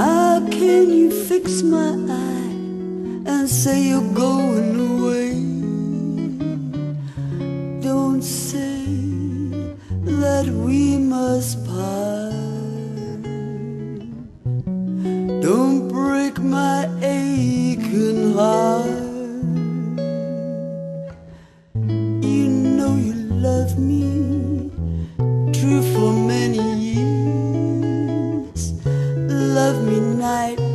How can you fix my eye and say you're going away? Don't say that we must part. Don't break my aching heart. Love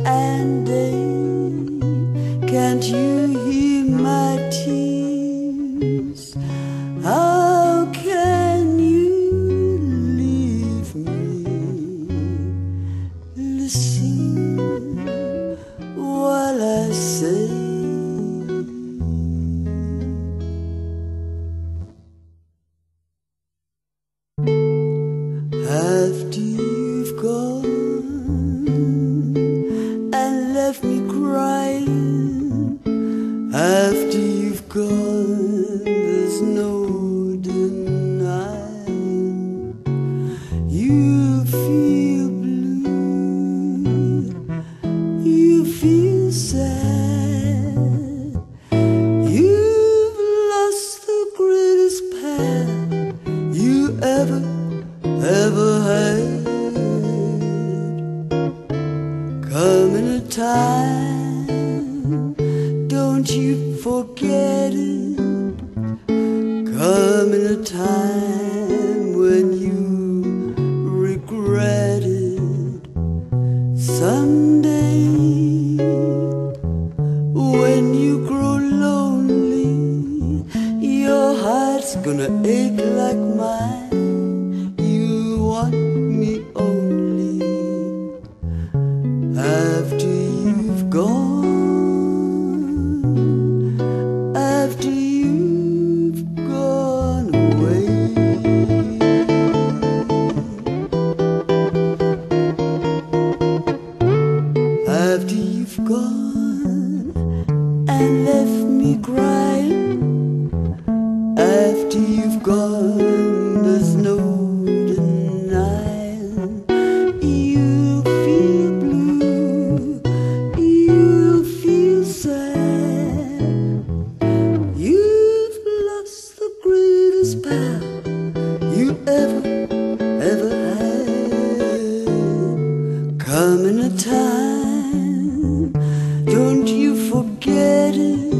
Coming a time, don't you forget it. Coming a time when you regret it. Someday, when you grow lonely, your heart's gonna ache like mine. After you've gone, after you've gone away. After you've gone and left me crying, after you've gone, there's no you ever, ever had. Coming a time, don't you forget it.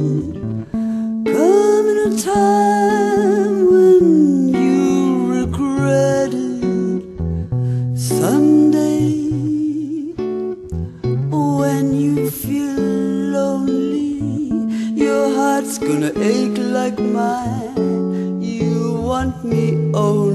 Coming a time when you regret it. Someday, when you feel lonely, your heart's gonna ache like mine. Want me only